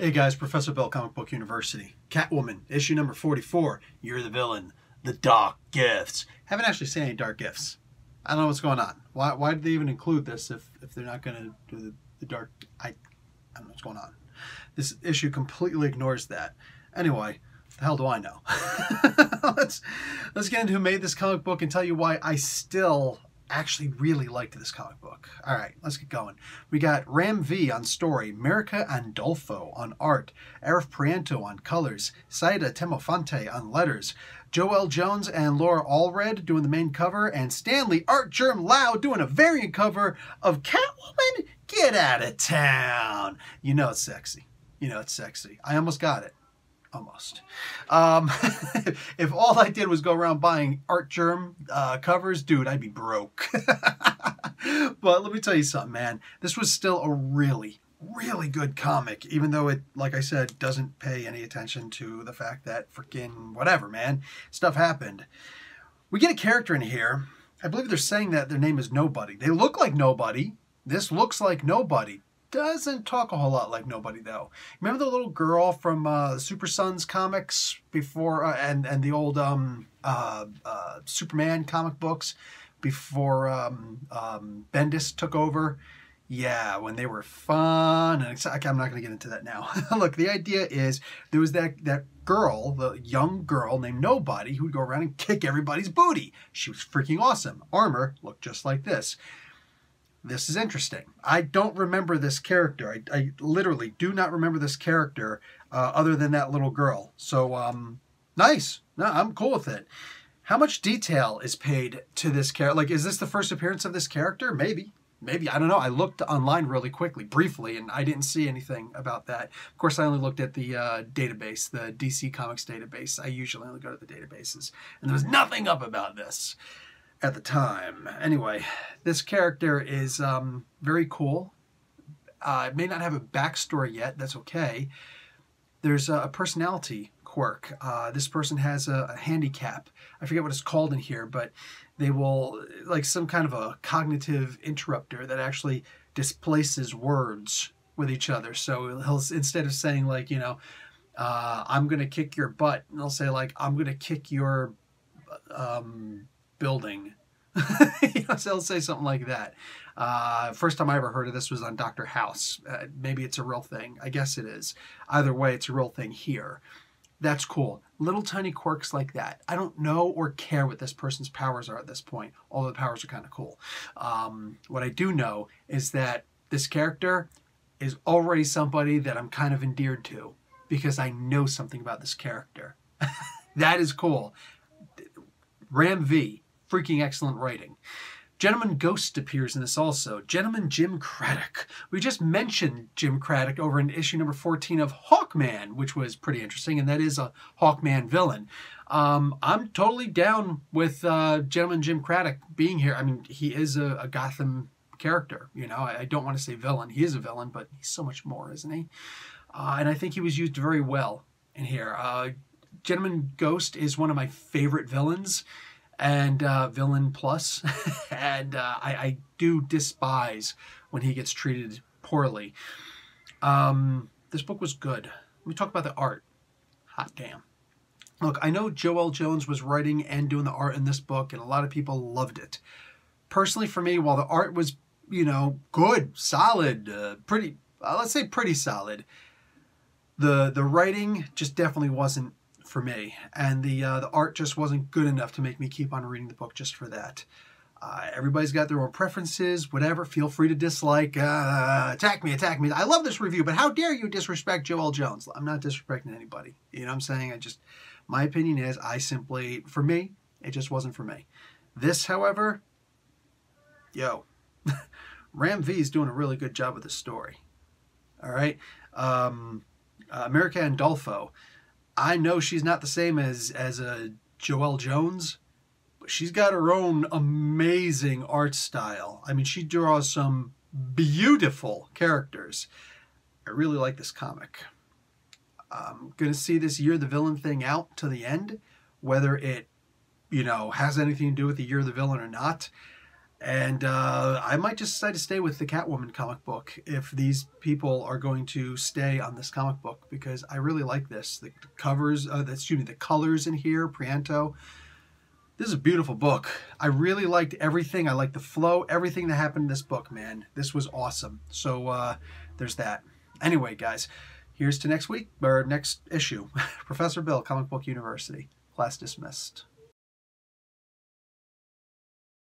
Hey guys, Professor Bill, Comic Book University. Catwoman, issue number 44. You're the villain. The Dark Gifts. Haven't actually seen any Dark Gifts. I don't know what's going on. Why, why did they even include this if, if they're not going to do the, the Dark... I, I don't know what's going on. This issue completely ignores that. Anyway, the hell do I know? let's, let's get into who made this comic book and tell you why I still actually really liked this comic book. All right, let's get going. We got Ram V on story, Mirka Andolfo on art, Arif Prianto on colors, Saida Temofonte on letters, Joelle Jones and Laura Allred doing the main cover, and Stanley Artgerm Lau doing a variant cover of Catwoman Get Out of Town. You know it's sexy. You know it's sexy. I almost got it almost. Um, if all I did was go around buying Artgerm uh, covers, dude, I'd be broke. but let me tell you something, man. This was still a really, really good comic, even though it, like I said, doesn't pay any attention to the fact that freaking whatever, man, stuff happened. We get a character in here. I believe they're saying that their name is Nobody. They look like Nobody. This looks like Nobody doesn't talk a whole lot like nobody though. Remember the little girl from uh, Super Sons comics before, uh, and and the old um, uh, uh, Superman comic books before um, um, Bendis took over. Yeah, when they were fun and I'm not going to get into that now. Look, the idea is there was that that girl, the young girl named Nobody, who'd go around and kick everybody's booty. She was freaking awesome. Armor looked just like this this is interesting. I don't remember this character. I, I literally do not remember this character uh, other than that little girl. So, um, nice. No, I'm cool with it. How much detail is paid to this character? Like, is this the first appearance of this character? Maybe. Maybe. I don't know. I looked online really quickly, briefly, and I didn't see anything about that. Of course, I only looked at the uh, database, the DC Comics database. I usually only go to the databases. And there was nothing up about this at the time. Anyway, this character is um, very cool. Uh, may not have a backstory yet. That's okay. There's a, personality quirk. Uh, this person has a, a, handicap. I forget what it's called in here, but they will like some kind of a cognitive interrupter that actually displaces words with each other. So he'll instead of saying like you know, uh, I'm gonna kick your butt, and they'll say like I'm gonna kick your um, building. you know, so they'll say something like that. Uh, first time I ever heard of this was on Doctor House. Uh, maybe it's a real thing. I guess it is. Either way, it's a real thing here. That's cool. Little tiny quirks like that. I don't know or care what this person's powers are at this point, although the powers are kind of cool. Um, what I do know is that this character is already somebody that I'm kind of endeared to because I know something about this character. that is cool. Ram V, freaking excellent writing. Gentleman Ghost appears in this also. Gentleman Jim Craddock. We just mentioned Jim Craddock over in issue number 14 of Hawkman, which was pretty interesting, and that is a Hawkman villain. Um, I'm totally down with uh, Gentleman Jim Craddock being here. I mean, he is a, a Gotham character. You know, I, I, don't want to say villain. He is a villain, but he's so much more, isn't he? Uh, and I think he was used very well in here. Uh, Gentleman Ghost is one of my favorite villains and uh, Villain Plus, and uh, I, I, do despise when he gets treated poorly. Um, this book was good. Let me talk about the art. Hot damn. Look, I know Joelle Jones was writing and doing the art in this book, and a lot of people loved it. Personally, for me, while the art was, you know, good, solid, uh, pretty, uh, let's say pretty solid, the the writing just definitely wasn't for me, and the uh, the art just wasn't good enough to make me keep on reading the book just for that. Uh, everybody's got their own preferences, whatever. Feel free to dislike, uh, attack me, attack me. I love this review, but how dare you disrespect Joelle Jones? I'm not disrespecting anybody. You know what I'm saying? I just, my opinion is, I simply, for me, it just wasn't for me. This, however, yo, Ram V is doing a really good job with the story. All right. Um, uh, Mirka Andolfo. I know she's not the same as as a Joelle Jones, but she's got her own amazing art style. I mean, she draws some beautiful characters. I really like this comic. I'm going to see this year the villain thing out to the end, whether it, you know, has anything to do with the year of the villain or not. And uh, I might just decide to stay with the Catwoman comic book if these people are going to stay on this comic book because I really like this. The covers, uh, excuse me, the colors in here, Prianto. This is a beautiful book. I really liked everything. I liked the flow, everything that happened in this book, man. This was awesome. So uh, there's that. Anyway, guys, here's to next week or next issue. Professor Bill, Comic Book University. Class dismissed.